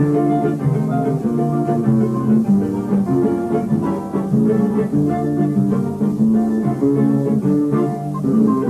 Thank you.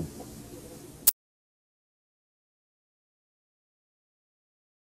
Tchau.